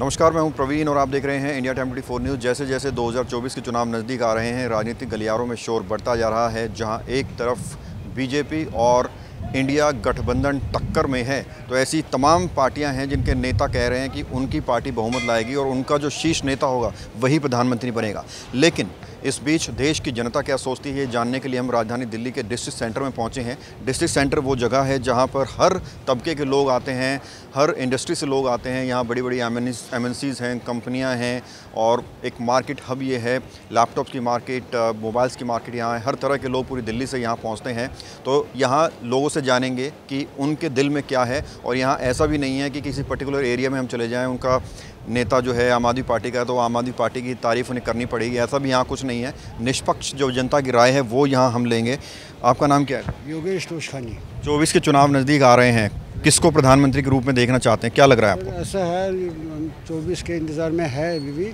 नमस्कार, मैं हूँ प्रवीण और आप देख रहे हैं India time twenty four news. जैसे जैसे 2024 के चुनाव नज़दीक आ रहे हैं, राजनीतिक गलियारों में शोर बढ़ता जा रहा है, जहाँ एक तरफ़ बीजेपी और इंडिया गठबंधन टक्कर में है। तो ऐसी तमाम पार्टियाँ हैं जिनके नेता कह रहे हैं कि उनकी पार्टी बहुमत लाएगी और उनका जो शीर्ष नेता होगा, वही प्रधानमंत्री बनेगा। लेकिन इस बीच देश की जनता क्या सोचती है जानने के लिए हम राजधानी दिल्ली के डिस्ट्रिक्ट सेंटर में पहुँचे हैं। डिस्ट्रिक्ट सेंटर वो जगह है जहाँ पर हर तबके के लोग आते हैं, हर इंडस्ट्री से लोग आते हैं। यहाँ बड़ी बड़ी एम हैं, कंपनियाँ हैं और एक मार्केट हब ये है, लैपटॉप्स की मार्केट, मोबाइल्स की मार्केट यहाँ है, हर तरह के लोग पूरी दिल्ली से यहाँ पहुँचते हैं। तो यहाँ लोगों से जानेंगे कि उनके दिल में क्या है और यहाँ ऐसा भी नहीं है कि किसी पर्टिकुलर एरिया में हम चले जाएँ, उनका नेता जो है आम आदमी पार्टी का है तो आम आदमी पार्टी की तारीफ़ उन्हें करनी पड़ेगी। ऐसा भी यहाँ कुछ नहीं है। निष्पक्ष जो जनता की राय है वो यहाँ हम लेंगे। आपका नाम क्या है? योगेश तोशखानी चौबीस के चुनाव नज़दीक आ रहे हैं। किसको प्रधानमंत्री के रूप में देखना चाहते हैं? क्या लग रहा है आपको? ऐसा है चौबीस के इंतज़ार में है अभी भी।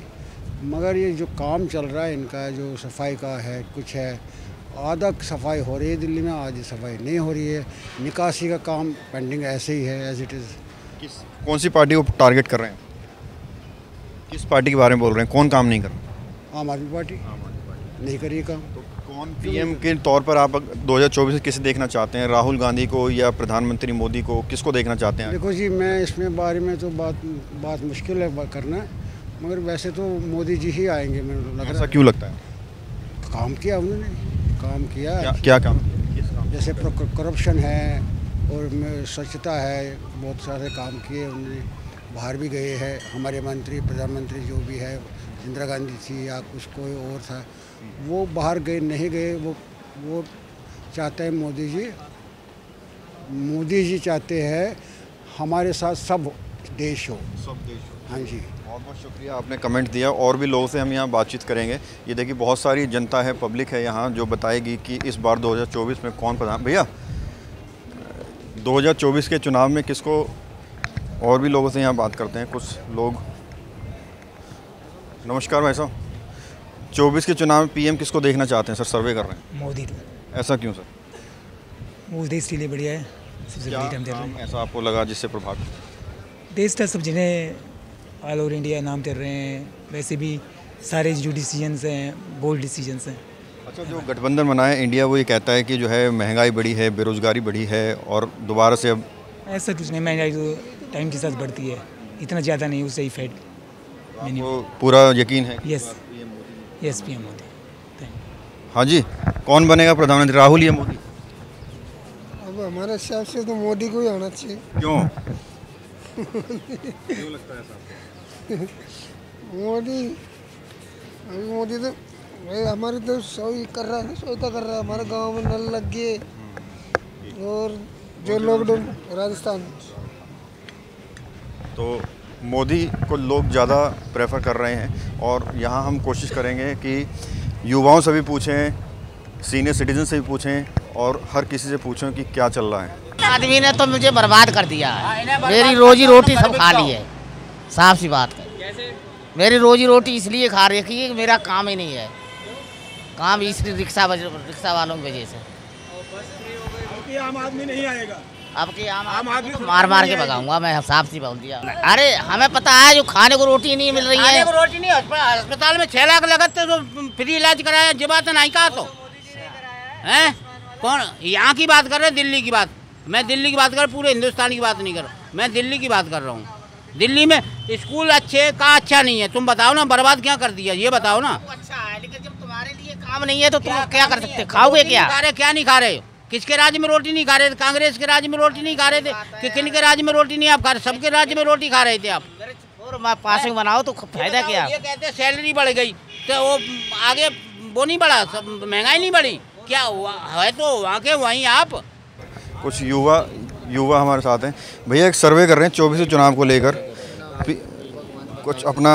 मगर ये जो काम चल रहा है इनका जो सफ़ाई का है कुछ है आधा सफ़ाई हो रही है दिल्ली में आधी सफ़ाई नहीं हो रही है। निकासी का काम पेंडिंग ऐसे ही है एज इट इज़ किस कौन सी पार्टी को टारगेट कर रहे हैं? किस पार्टी के बारे में बोल रहे हैं? कौन काम नहीं कर रहा? आम आदमी पार्टी। नहीं करिए काम। तो कौन पीएम के तौर पर आप 2024 से किसे देखना चाहते हैं? राहुल गांधी को या प्रधानमंत्री मोदी को? किसको देखना चाहते हैं? देखो जी मैं इसमें बारे में तो बात बात मुश्किल है करना मगर वैसे तो मोदी जी ही आएँगे मेरे लग रहा ऐसा क्यों लगता है? काम किया उन्होंने। काम किया। क्या, क्या काम किया? काम जैसे करप्शन है और स्वच्छता है बहुत सारे काम किए उन्होंने। बाहर भी गए हैं हमारे मंत्री प्रधानमंत्री जो भी है इंदिरा गांधी थी या कुछ कोई और था वो बाहर गए नहीं गए वो वो चाहते हैं मोदी जी मोदी जी चाहते हैं हमारे साथ सब देश हो। सब देश हो। हाँ जी। बहुत बहुत शुक्रिया आपने कमेंट दिया और भी लोगों से हम यहाँ बातचीत करेंगे। ये देखिए बहुत सारी जनता है पब्लिक है यहाँ जो बताएगी कि इस बार 2024 में कौन प्रधान भैया 2024 के चुनाव में किसको और भी लोगों से यहाँ बात करते हैं कुछ लोग। नमस्कार भाई साहब। चौबीस के चुनाव में पीएम किसको देखना चाहते हैं सर? सर्वे कर रहे हैं। मोदी ऐसा क्यों सर? मोदी देश के लिए बढ़िया है। सबसे ऐसा आपको लगा जिससे प्रभावित? देश का सब जिन्हें ऑल ओवर इंडिया नाम कर रहे हैं वैसे भी सारे जो डिसीजंस हैं बोल्ड डिसीजंस हैं। अच्छा जो गठबंधन बनाया इंडिया वो ये कहता है कि जो है महँगाई बढ़ी है बेरोज़गारी बढ़ी है और दोबारा से अब ऐसा कुछ नहीं महँगाई तो टाइम के साथ बढ़ती है। इतना ज़्यादा नहीं उससे इफ़ेक्ट आपको पूरा यकीन है? Yes yes P M Modi. Thank you हाँ जी कौन बनेगा प्रधानमंत्री? राहुल या मोदी? अब हमारे हिसाब से तो मोदी को ही आना चाहिए। क्यों? क्यों लगता है मोदी अभी मोदी तो भाई हमारे तो सही कर रहा है सही तो कर रहा है। हमारे गाँव में नल लग गए। और जो लॉकडाउन राजस्थान। तो मोदी को लोग ज़्यादा प्रेफर कर रहे हैं और यहाँ हम कोशिश करेंगे कि युवाओं से भी पूछें सीनियर सिटीजन से भी पूछें और हर किसी से पूछें कि क्या चल रहा है। आदमी ने तो मुझे बर्बाद कर दिया है। मेरी रोजी रोटी सब खा ली है। साफ़ सी बात है। मेरी रोजी रोटी इसलिए खा रही है कि मेरा काम ही नहीं है। काम इसलिए रिक्शा रिक्शा वालों की वजह से। आम आदमी नहीं आएगा। अब की आम आम आदमी आदमी मार मार के भगाऊँगा मैं साफ़ सी बोल दिया। अरे हमें पता है जो खाने को रोटी नहीं मिल रही है। को रोटी नहीं अस्पताल में छह लाख लगत तो फ्री इलाज कराया जब बात नहीं कहा तो हैं। कौन? यहाँ की बात कर रहे दिल्ली की बात। मैं दिल्ली की बात कर पूरे हिंदुस्तान की बात नहीं कर रहा मैं दिल्ली की बात कर रहा हूँ। दिल्ली में स्कूल अच्छे का अच्छा नहीं है। तुम बताओ ना बर्बाद क्या कर दिया ये बताओ ना। अच्छा है लेकिन जब तुम्हारे लिए काम नहीं है तो तुम क्या कर सकते खाओगे क्या? खा रहे क्या नहीं खा रहे? किसके राज्य में रोटी नहीं खा रहे थे? कांग्रेस के राज्य में रोटी नहीं खा रहे थे? कि किन के राज्य में रोटी नहीं आप खा रहे? सबके राज्य में रोटी खा रहे थे आप। पासिंग बनाओ तो फ़ायदा क्या? ये कहते हैं सैलरी बढ़ गई। तो वो आगे वो नहीं बढ़ा सब महँगाई नहीं बढ़ी। क्या हुआ? है तो वहाँ के वहीं आप। कुछ युवा युवा हमारे साथ हैं। भैया एक सर्वे कर रहे हैं चौबीस चुनाव को लेकर। कुछ अपना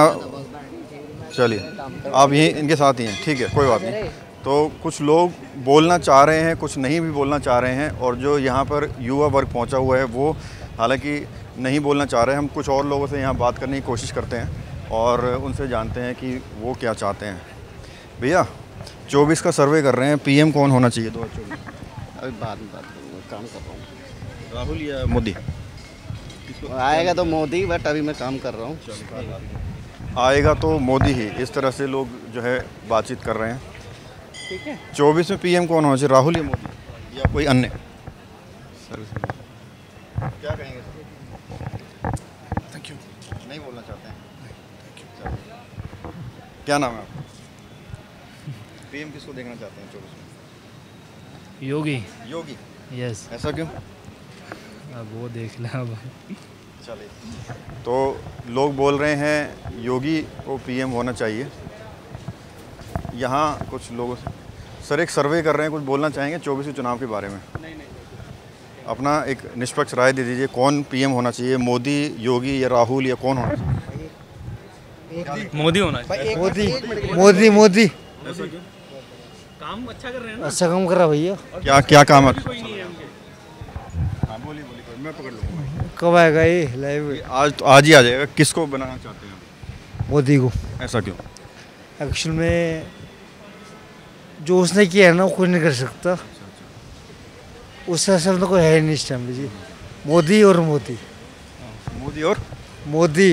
चलिए आप यहीं इनके साथ ही हैं। ठीक है कोई बात नहीं। तो कुछ लोग बोलना चाह रहे हैं कुछ नहीं भी बोलना चाह रहे हैं और जो यहाँ पर युवा वर्ग पहुँचा हुआ है वो हालाँकि नहीं बोलना चाह रहे हैं। हम कुछ और लोगों से यहाँ बात करने की कोशिश करते हैं और उनसे जानते हैं कि वो क्या चाहते हैं। भैया चौबीस का सर्वे कर रहे हैं पीएम कौन होना चाहिए? दो अभी बाद में बात करूँगा काम कर रहा हूँ। राहुल या मोदी? आएगा तो मोदी बट अभी मैं काम कर रहा हूँ। आएगा तो मोदी ही इस तरह से लोग जो है बातचीत कर रहे हैं। ठीक है? चौबीस में पीएम कौन होना चाहिए? राहुल या मोदी? या कोई अन्य? सर क्या कहेंगे थैंक यू नहीं बोलना चाहते हैं। चलो। क्या नाम है आपका? पीएम किसको देखना चाहते हैं चौबीस में योगी। योगी? यस ऐसा क्यों? अब वो देख लें अब। चलिए। तो लोग बोल रहे हैं योगी को पीएम होना चाहिए। यहाँ कुछ लोगों से सर एक सर्वे कर रहे हैं कुछ बोलना चाहेंगे चौबीस के चुनाव के बारे में? अपना एक निष्पक्ष राय दे दीजिए कौन पीएम होना चाहिए? मोदी योगी या राहुल या कौन होना चाहिए? मोदी होना चाहिए। मोदी। मोदी मोदी। काम अच्छा कर रहे हैं अच्छा काम कर रहा भैया। क्या क्या काम है? हाँ बोलिए बोलिए मैं पकड़ लूँगा। कब आएगा ये लाइव आज तो आज ही आ जाएगा। किसको बनाना चाहते हैं मोदी को। ऐसा क्यों? एक्चुअल में जो उसने किया है ना वो कोई नहीं कर सकता। उससे असल में कोई है ही नहीं इस टाइम पे जी। मोदी और मोदी। मोदी और? मोदी।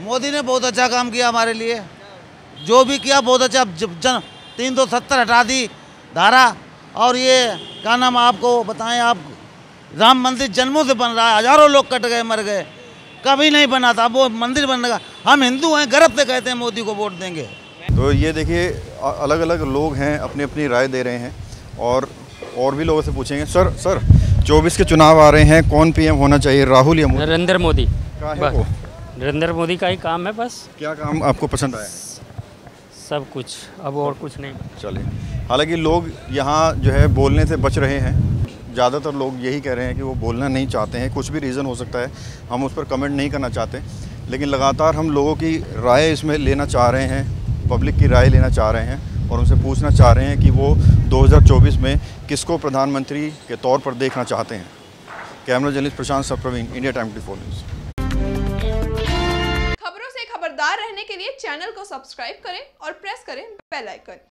मोदी ने बहुत अच्छा काम किया हमारे लिए। जो भी किया बहुत अच्छा। जब जन तीन सौ सत्तर हटा दी धारा। और ये क्या नाम आपको बताएँ आप? राम मंदिर जन्मों से बन रहा है। हज़ारों लोग कट गए मर गए। कभी नहीं बना था। वो मंदिर बन लगा हम हिंदू हैं गर्व से कहते हैं मोदी को वोट देंगे। तो ये देखिए अलग अलग लोग हैं अपनी अपनी राय दे रहे हैं और और भी लोगों से पूछेंगे। सर सर 24 के चुनाव आ रहे हैं कौन पीएम होना चाहिए? राहुल या नरेंद्र मोदी। नरेंद्र मोदी का ही काम है बस। क्या काम आपको पसंद आया? सब कुछ। अब और कुछ नहीं। चलिए। हालाँकि लोग यहाँ जो है बोलने से बच रहे हैं। ज़्यादातर लोग यही कह रहे हैं कि वो बोलना नहीं चाहते हैं। कुछ भी रीज़न हो सकता है। हम उस पर कमेंट नहीं करना चाहते। लेकिन लगातार हम लोगों की राय इसमें लेना चाह रहे हैं। पब्लिक की राय लेना चाह रहे हैं और उनसे पूछना चाह रहे हैं कि वो 2024 में किसको प्रधानमंत्री के तौर पर देखना चाहते हैं। कैमरा जर्नलिस्ट प्रशांत सप्रवीण, इंडिया टाइम ट्वेंटी न्यूज़। खबरों से खबरदार रहने के लिए चैनल को सब्सक्राइब करें और प्रेस करें बेल आइकन।